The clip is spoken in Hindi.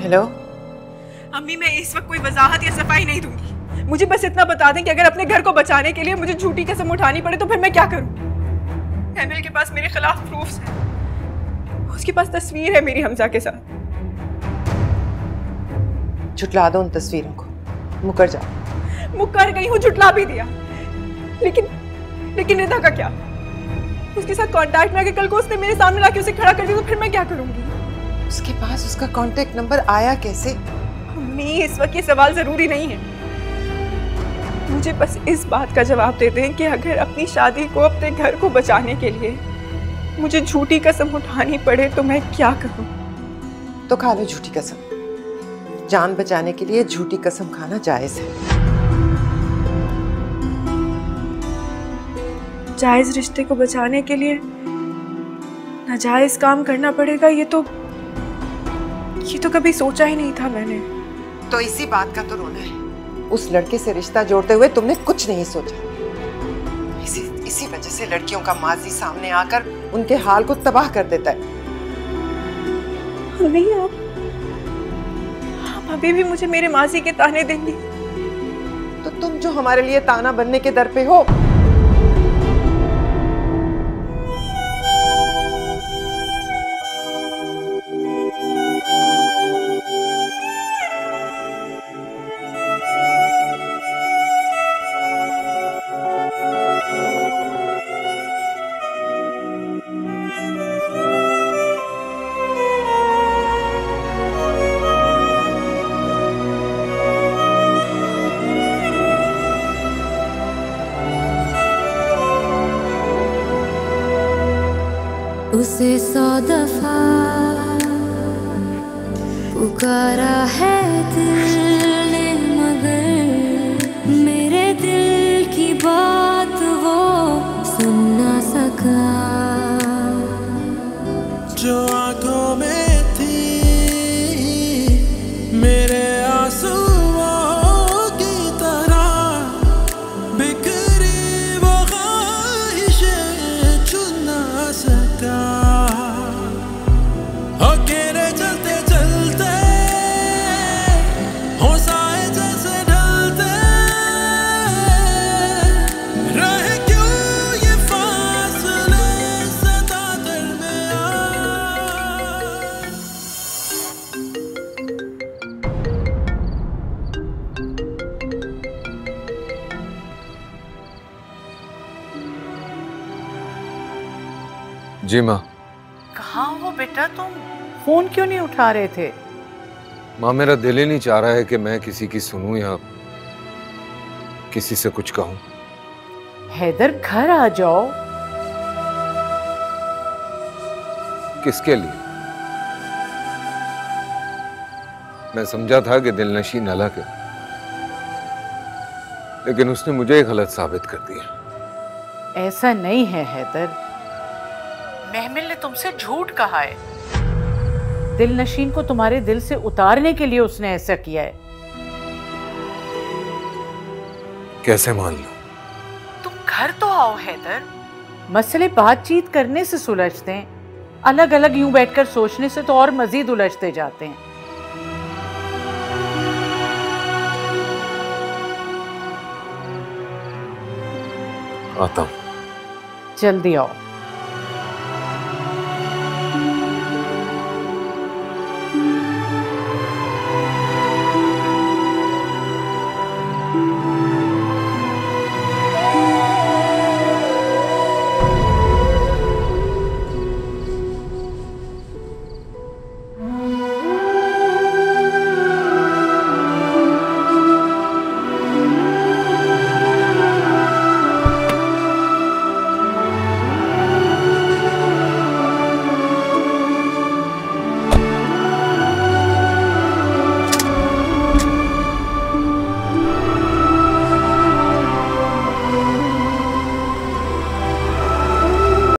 हेलो अम्मी मैं इस वक्त कोई वजाहत या सफ़ाई नहीं दूँगी। मुझे बस इतना बता दें कि अगर अपने घर को बचाने के लिए मुझे झूठी कसम उठानी पड़े तो फिर मैं क्या करूँ? एमिल के पास मेरे खिलाफ प्रूफ्स हैं। उसके पास तस्वीर है मेरी हमजा के साथ। झुटला दो उन तस्वीरों को। मुकर जाओ मुकर गई हूँ झुटला भी दिया। लेकिन लेकिन निदा का क्या? उसके साथ कांटेक्ट में आके कल को उसने मेरे सामने लाके उसे खड़ा कर दिया तो फिर मैं क्या करूँगी? उसके पास उसका कांटेक्ट नंबर आया कैसे? अम्मी इस वक्त ये सवाल ज़रूरी नहीं है। मुझे बस इस बात का जवाब दे दें कि अगर अपनी शादी को अपने घर को बचाने के लिए मुझे झूठी कसम उठानी पड़े तो मैं क्या करूँ? तो खा लो झूठी कसम। जान बचाने के लिए झूठी कसम खाना जायज़ है। जायज़ रिश्ते को बचाने के लिए नाजायज काम करना पड़ेगा ये तो ये तो कभी सोचा ही नहीं था मैंने। तो इसी बात का तो रोना है। उस लड़के से रिश्ता जोड़ते हुए तुमने कुछ नहीं सोचा। इसी इसी वजह से लड़कियों का माजी सामने आकर उनके हाल को तबाह कर देता है। नहीं आप आप अभी भी मुझे मेरे माजी के ताने देंगी। तो तुम जो हमारे लिए ताना बनने के दर पे हो उसे सौ दफ़ा पुकारा है दिल। जी माँ। कहाँ हो बेटा तुम? फ़ोन क्यों नहीं उठा रहे थे? माँ मेरा दिल ही नहीं चाह रहा है कि मैं किसी की सुनूं या किसी से कुछ कहूँ। हैदर घर आ जाओ। किसके लिए? मैं समझा था कि दिल नशी अलग है लेकिन उसने मुझे गलत साबित कर दिया। ऐसा नहीं है हैदर। महमिल ने तुमसे झूठ कहा है। दिल नशीन को तुम्हारे दिल से उतारने के लिए उसने ऐसा किया है। कैसे मान लूँ? तुम घर तो आओ हैदर। मसले बातचीत करने से सुलझते हैं। अलग अलग यूँ बैठकर सोचने से तो और मजीद उलझते जाते हैं। आता हूँ। जल्दी आओ।